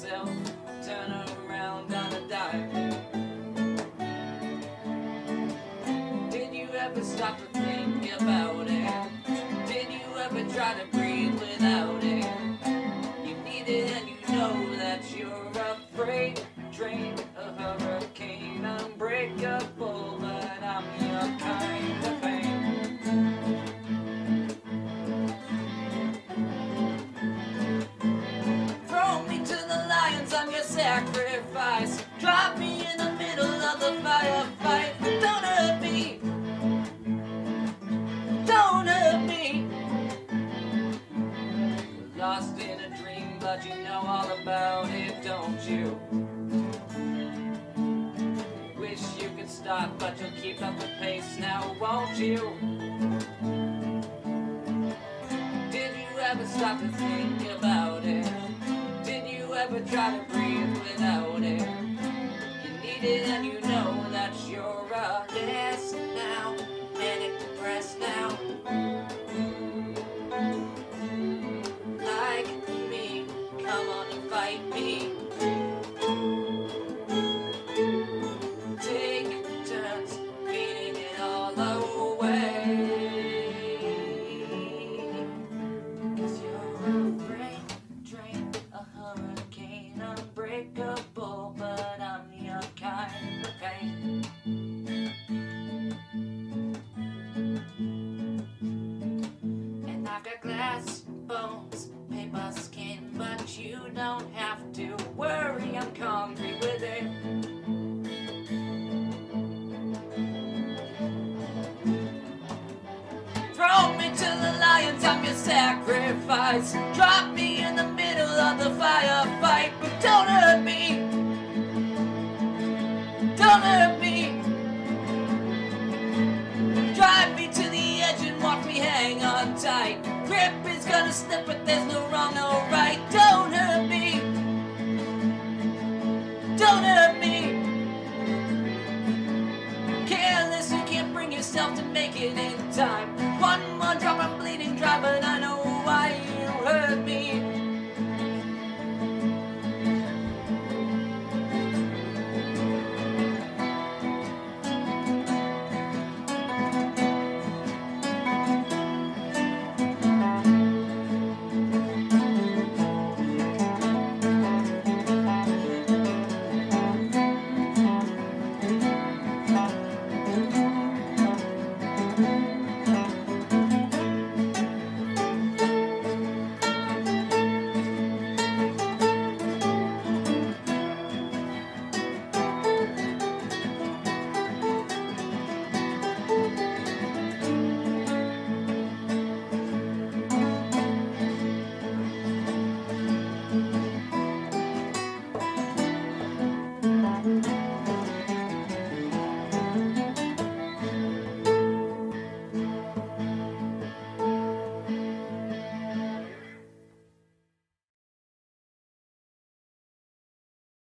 myself, turning around on a dime. Did you ever stop Lost in a dream, but you know all about it, don't you? Wish you could stop, but you'll keep up the pace now, won't you? Did you ever stop to think about it? Did you ever try to breathe without it? You need it and you I'm concrete with it. Throw me to the lions, I'm your sacrifice. Drop me in the middle of the firefight, but don't hurt me. Don't hurt me. Drive me to the edge and watch me hang on tight. Grip is gonna slip, but there's no